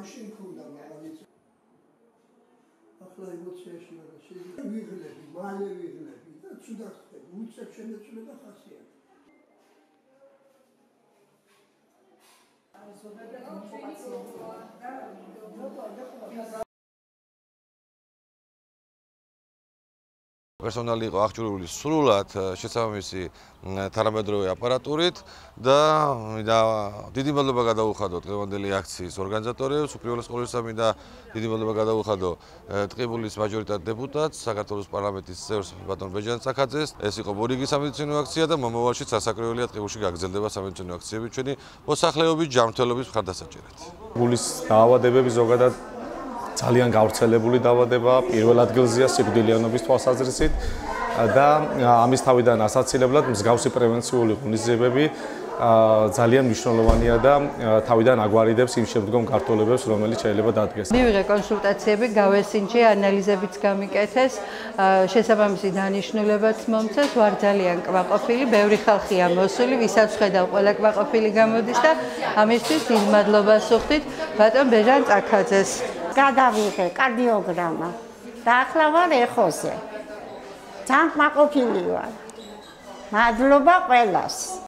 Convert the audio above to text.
მაშინ ქონდა მაგალითად ახლა ემოციაში ვარ შეიძლება ვიღლები, მალე ვიღლები და ცუდად ხდება, უცებ შემეცვლება ხასიათი. ზოგადად ინფორმაცია და და პერსონალი იყო აღჭურვილი სრულად შესაბამისი თანამედროვე აპარატურით და დიდი მადლობა გადაუხადო დღევანდელი აქციის ორგანიზატორებს, უპირველეს ყოვლისა მინდა დიდი მადლობა გადაუხადო ტყიბულის მაჟორიტარ დეპუტატს, საქართველოს პარლამენტის წევრს ბატონ ბეჯან წაკაძეს. ეს იყო მორიგი სამედიცინო აქცია და მომავალში სასაკრეველია ტყიბულში გაგრძელდება სამედიცინო აქციები ჩვენი მოსახლეობის ჯანმრთელობის მხარდასაჭერად. ტყიბულის დაავადებები ზოგადად ძალიან გავრცელებული დაავადება პირველ ადგილზეა სიკვდილიანობის თვალსაზრისით და ამის თავიდან ასაცილებლად მსგავსი პრევენციული ღონისძიებები ძალიან მნიშვნელოვანია და თავიდან აგვარიდებს იმ შემდგომ კარტოლებებს, რომელიც შეიძლება დადგეს. მივიღე კონსულტაციები, გავესინჯე, ანალიზებიც გამიკეთეს, შესაბამისი დანიშნულებაც მომწეს, ვარ ძალიან კვაყოფილი, ბევრი ხალხია მოსული, ვისაც ხედავ, ყველა კვაყოფილი გამოდის და ამისთვის დიდ მადლობას ვუხდით ბატონ ბეჟან წაქაძეს. გადავიღე კარდიოგრამა და ახლა ვარ ეხოზე. ძალიან მაყოფილი ვარ. მადლობა ყველას.